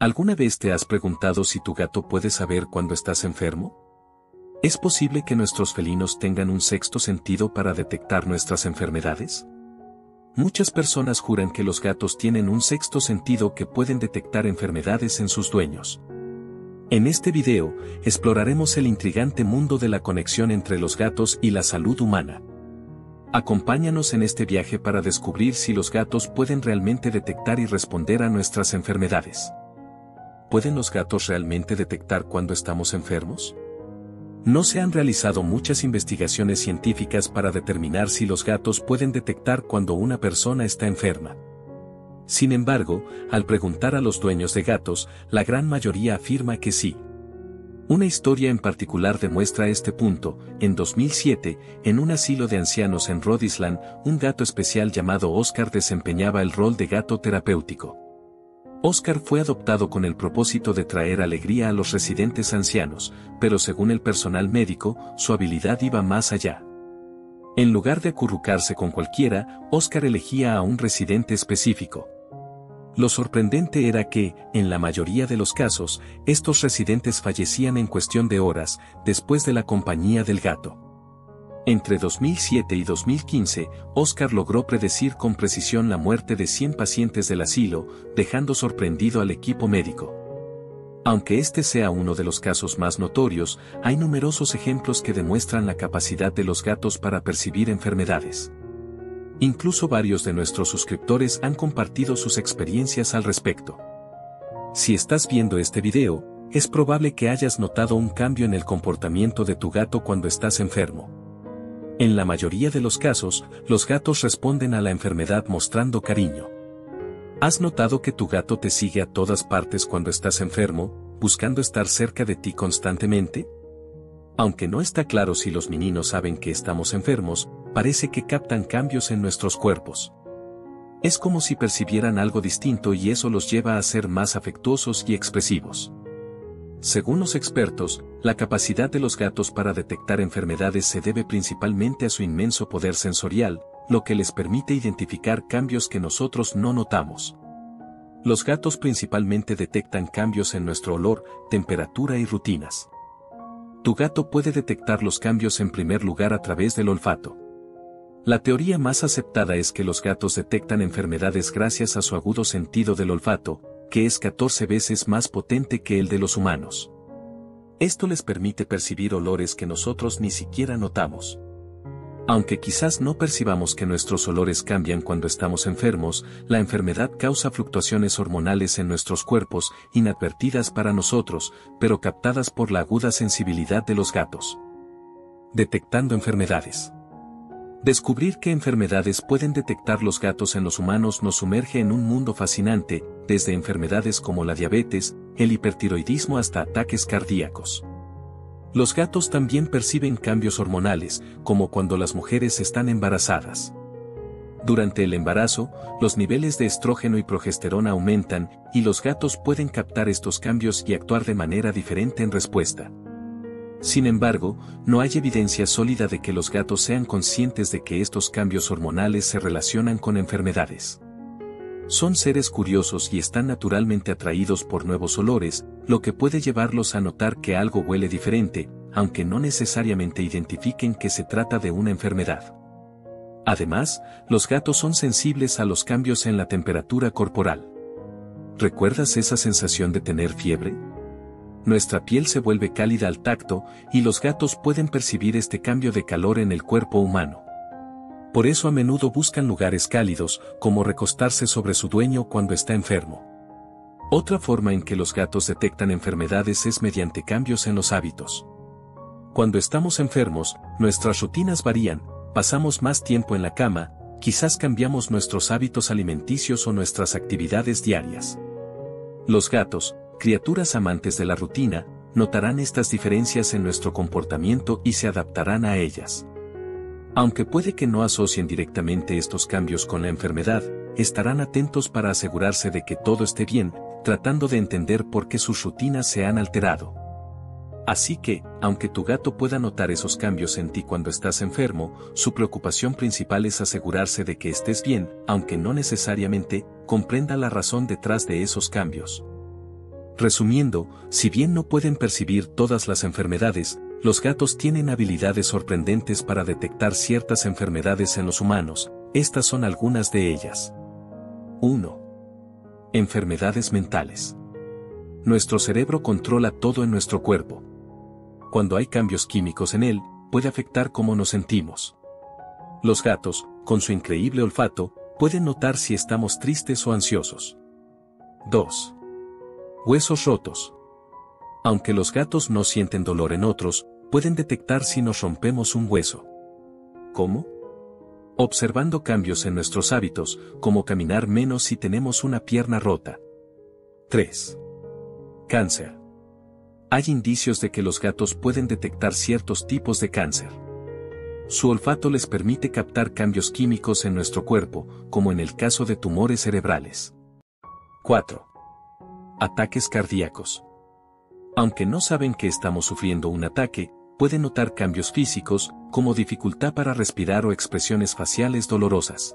¿Alguna vez te has preguntado si tu gato puede saber cuando estás enfermo? ¿Es posible que nuestros felinos tengan un sexto sentido para detectar nuestras enfermedades? Muchas personas juran que los gatos tienen un sexto sentido que pueden detectar enfermedades en sus dueños. En este video, exploraremos el intrigante mundo de la conexión entre los gatos y la salud humana. Acompáñanos en este viaje para descubrir si los gatos pueden realmente detectar y responder a nuestras enfermedades. ¿Pueden los gatos realmente detectar cuando estamos enfermos? No se han realizado muchas investigaciones científicas para determinar si los gatos pueden detectar cuando una persona está enferma. Sin embargo, al preguntar a los dueños de gatos, la gran mayoría afirma que sí. Una historia en particular demuestra este punto. En 2007, en un asilo de ancianos en Rhode Island, un gato especial llamado Oscar desempeñaba el rol de gato terapéutico. Oscar fue adoptado con el propósito de traer alegría a los residentes ancianos, pero según el personal médico, su habilidad iba más allá. En lugar de acurrucarse con cualquiera, Oscar elegía a un residente específico. Lo sorprendente era que, en la mayoría de los casos, estos residentes fallecían en cuestión de horas, después de la compañía del gato. Entre 2007 y 2015, Oscar logró predecir con precisión la muerte de 100 pacientes del asilo, dejando sorprendido al equipo médico. Aunque este sea uno de los casos más notorios, hay numerosos ejemplos que demuestran la capacidad de los gatos para percibir enfermedades. Incluso varios de nuestros suscriptores han compartido sus experiencias al respecto. Si estás viendo este video, es probable que hayas notado un cambio en el comportamiento de tu gato cuando estás enfermo. En la mayoría de los casos, los gatos responden a la enfermedad mostrando cariño. ¿Has notado que tu gato te sigue a todas partes cuando estás enfermo, buscando estar cerca de ti constantemente? Aunque no está claro si los meninos saben que estamos enfermos, parece que captan cambios en nuestros cuerpos. Es como si percibieran algo distinto y eso los lleva a ser más afectuosos y expresivos. Según los expertos, la capacidad de los gatos para detectar enfermedades se debe principalmente a su inmenso poder sensorial, lo que les permite identificar cambios que nosotros no notamos. Los gatos principalmente detectan cambios en nuestro olor, temperatura y rutinas. Tu gato puede detectar los cambios en primer lugar a través del olfato. La teoría más aceptada es que los gatos detectan enfermedades gracias a su agudo sentido del olfato, que es 14 veces más potente que el de los humanos. Esto les permite percibir olores que nosotros ni siquiera notamos. Aunque quizás no percibamos que nuestros olores cambian cuando estamos enfermos, la enfermedad causa fluctuaciones hormonales en nuestros cuerpos, inadvertidas para nosotros, pero captadas por la aguda sensibilidad de los gatos. Detectando enfermedades. Descubrir qué enfermedades pueden detectar los gatos en los humanos nos sumerge en un mundo fascinante, desde enfermedades como la diabetes, el hipertiroidismo hasta ataques cardíacos. Los gatos también perciben cambios hormonales, como cuando las mujeres están embarazadas. Durante el embarazo, los niveles de estrógeno y progesterona aumentan, y los gatos pueden captar estos cambios y actuar de manera diferente en respuesta. Sin embargo, no hay evidencia sólida de que los gatos sean conscientes de que estos cambios hormonales se relacionan con enfermedades. Son seres curiosos y están naturalmente atraídos por nuevos olores, lo que puede llevarlos a notar que algo huele diferente, aunque no necesariamente identifiquen que se trata de una enfermedad. Además, los gatos son sensibles a los cambios en la temperatura corporal. ¿Recuerdas esa sensación de tener fiebre? Nuestra piel se vuelve cálida al tacto y los gatos pueden percibir este cambio de calor en el cuerpo humano. Por eso a menudo buscan lugares cálidos, como recostarse sobre su dueño cuando está enfermo. Otra forma en que los gatos detectan enfermedades es mediante cambios en los hábitos. Cuando estamos enfermos, nuestras rutinas varían, pasamos más tiempo en la cama, quizás cambiamos nuestros hábitos alimenticios o nuestras actividades diarias. Los gatos, criaturas amantes de la rutina, notarán estas diferencias en nuestro comportamiento y se adaptarán a ellas. Aunque puede que no asocien directamente estos cambios con la enfermedad, estarán atentos para asegurarse de que todo esté bien, tratando de entender por qué sus rutinas se han alterado. Así que, aunque tu gato pueda notar esos cambios en ti cuando estás enfermo, su preocupación principal es asegurarse de que estés bien, aunque no necesariamente comprenda la razón detrás de esos cambios. Resumiendo, si bien no pueden percibir todas las enfermedades, los gatos tienen habilidades sorprendentes para detectar ciertas enfermedades en los humanos, estas son algunas de ellas. 1. Enfermedades mentales. Nuestro cerebro controla todo en nuestro cuerpo. Cuando hay cambios químicos en él, puede afectar cómo nos sentimos. Los gatos, con su increíble olfato, pueden notar si estamos tristes o ansiosos. 2. Huesos rotos. Aunque los gatos no sienten dolor en otros, pueden detectar si nos rompemos un hueso. ¿Cómo? Observando cambios en nuestros hábitos, como caminar menos si tenemos una pierna rota. 3. Cáncer. Hay indicios de que los gatos pueden detectar ciertos tipos de cáncer. Su olfato les permite captar cambios químicos en nuestro cuerpo, como en el caso de tumores cerebrales. 4. Ataques cardíacos. Aunque no saben que estamos sufriendo un ataque, pueden notar cambios físicos, como dificultad para respirar o expresiones faciales dolorosas.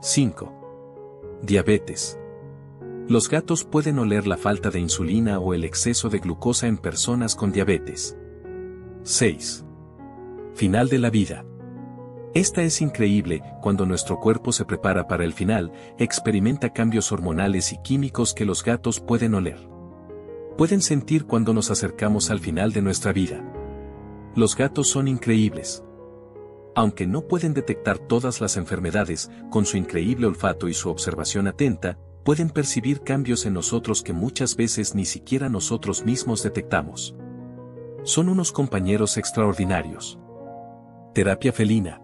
5. Diabetes. Los gatos pueden oler la falta de insulina o el exceso de glucosa en personas con diabetes. 6. Final de la vida. Esta es increíble, cuando nuestro cuerpo se prepara para el final, experimenta cambios hormonales y químicos que los gatos pueden oler. Pueden sentir cuando nos acercamos al final de nuestra vida. Los gatos son increíbles. Aunque no pueden detectar todas las enfermedades, con su increíble olfato y su observación atenta, pueden percibir cambios en nosotros que muchas veces ni siquiera nosotros mismos detectamos. Son unos compañeros extraordinarios. Terapia felina.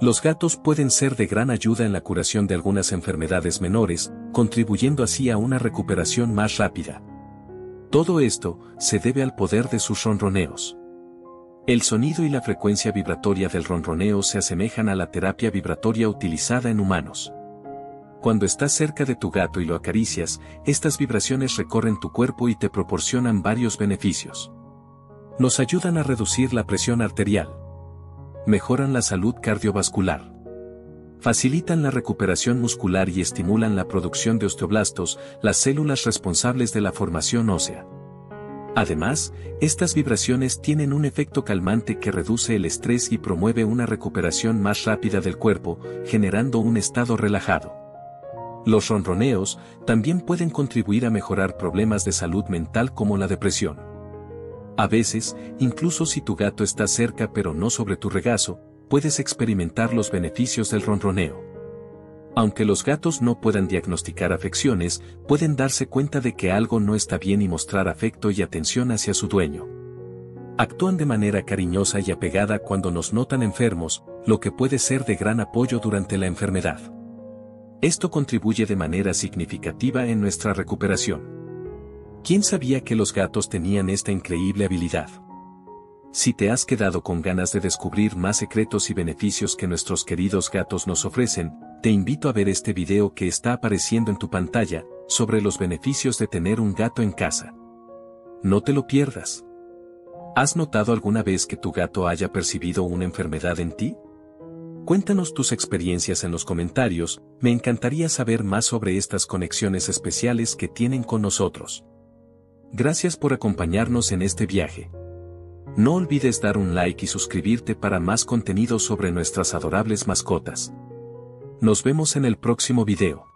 Los gatos pueden ser de gran ayuda en la curación de algunas enfermedades menores, contribuyendo así a una recuperación más rápida. Todo esto se debe al poder de sus ronroneos. El sonido y la frecuencia vibratoria del ronroneo se asemejan a la terapia vibratoria utilizada en humanos. Cuando estás cerca de tu gato y lo acaricias, estas vibraciones recorren tu cuerpo y te proporcionan varios beneficios. Nos ayudan a reducir la presión arterial mejoran la salud cardiovascular. Facilitan la recuperación muscular y estimulan la producción de osteoblastos, las células responsables de la formación ósea. Además, estas vibraciones tienen un efecto calmante que reduce el estrés y promueve una recuperación más rápida del cuerpo, generando un estado relajado. Los ronroneos también pueden contribuir a mejorar problemas de salud mental como la depresión. A veces, incluso si tu gato está cerca pero no sobre tu regazo, puedes experimentar los beneficios del ronroneo. Aunque los gatos no puedan diagnosticar afecciones, pueden darse cuenta de que algo no está bien y mostrar afecto y atención hacia su dueño. Actúan de manera cariñosa y apegada cuando nos notan enfermos, lo que puede ser de gran apoyo durante la enfermedad. Esto contribuye de manera significativa en nuestra recuperación. ¿Quién sabía que los gatos tenían esta increíble habilidad? Si te has quedado con ganas de descubrir más secretos y beneficios que nuestros queridos gatos nos ofrecen, te invito a ver este video que está apareciendo en tu pantalla, sobre los beneficios de tener un gato en casa. No te lo pierdas. ¿Has notado alguna vez que tu gato haya percibido una enfermedad en ti? Cuéntanos tus experiencias en los comentarios, me encantaría saber más sobre estas conexiones especiales que tienen con nosotros. Gracias por acompañarnos en este viaje. No olvides dar un like y suscribirte para más contenido sobre nuestras adorables mascotas. Nos vemos en el próximo video.